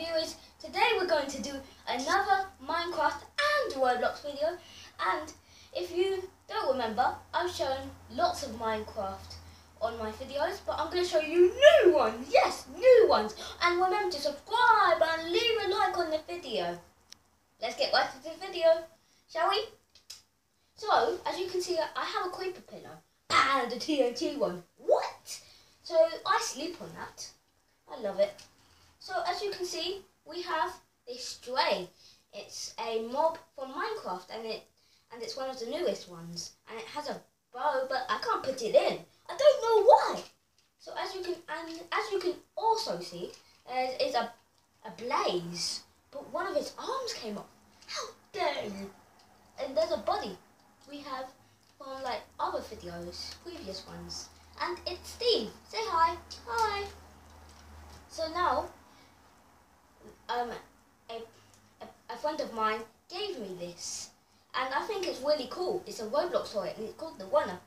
Today we're going to do another Minecraft and Roblox video and if you don't remember, I've shown lots of Minecraft on my videos but I'm going to show you new ones, yes, new ones and remember to subscribe and leave a like on the video. Let's get right to the video, shall we? So, as you can see, I have a creeper pillow and a TNT one. What? So, I sleep on that. I love it. So, as you can see, we have this stray. It's a mob from Minecraft and it and it's one of the newest ones. And it has a bow, but I can't put it in. I don't know why. So as you can and as you can also see, there is a a blaze, but one of its arms came off. How dare you! And there's a body we have from like other videos, previous ones. And it's Steve. Say hi. Hi. So now um, a, a, a friend of mine gave me this. And I think it's really cool. It's a Roblox toy and it's called the Runner.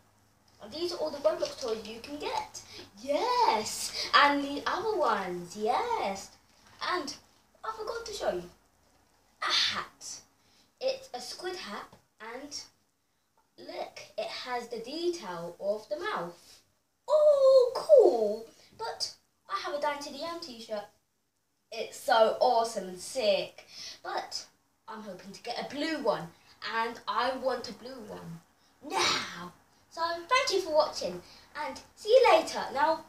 These are all the Roblox toys you can get. Yes! And the other ones, yes. And I forgot to show you. A hat. It's a squid hat and look, it has the detail of the mouth. Oh, cool. But I have a DanTDM t-shirt. It's so awesome and sick. But I'm hoping to get a blue one. And I want a blue one. Now. So thank you for watching. And see you later. Now.